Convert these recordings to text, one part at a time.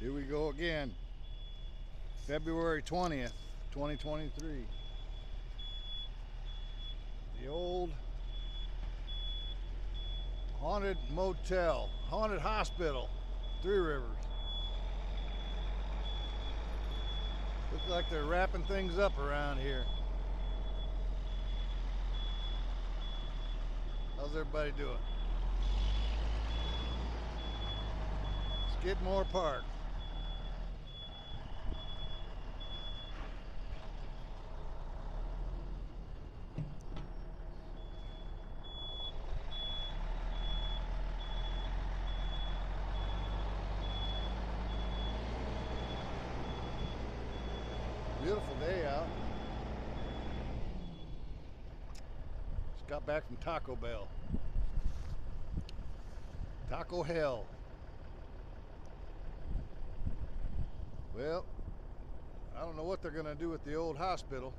Here we go again. February 20th, 2023. The old haunted motel, haunted hospital, Three Rivers. Looks like they're wrapping things up around here. How's everybody doing? Skidmore Park. Beautiful day out. Just got back from Taco Bell. Taco Hell. Well, I don't know what they're going to do with the old hospital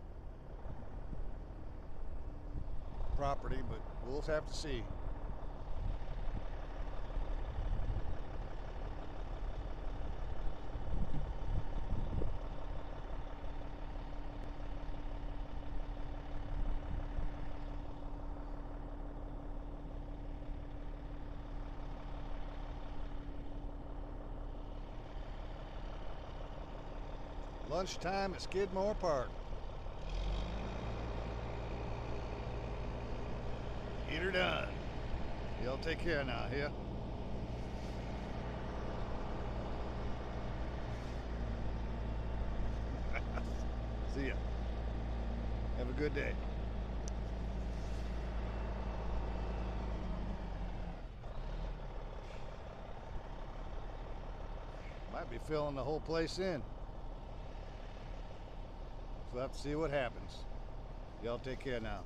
property, but we'll have to see. Lunchtime at Skidmore Park. Get her done. Y'all take care now, here. See ya. Have a good day. Might be filling the whole place in. We'll have to see what happens. Y'all take care now.